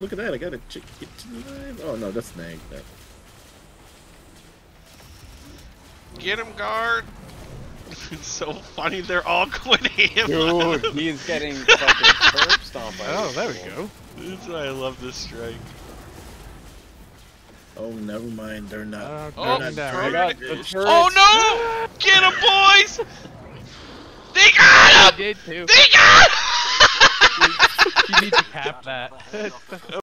Look at that, I got a chick kitchen alive. Oh no, that's Nag. That. Get him, guard! it's so funny, they're all going at him. Dude, he's getting fucking curb stomped by Oh, there we go. That's why I love this strike. Oh, never mind. They're not. Uh, they're Oh, not down. Got the turret. Oh no! Get him, boys! They got him! did too. They got him! That.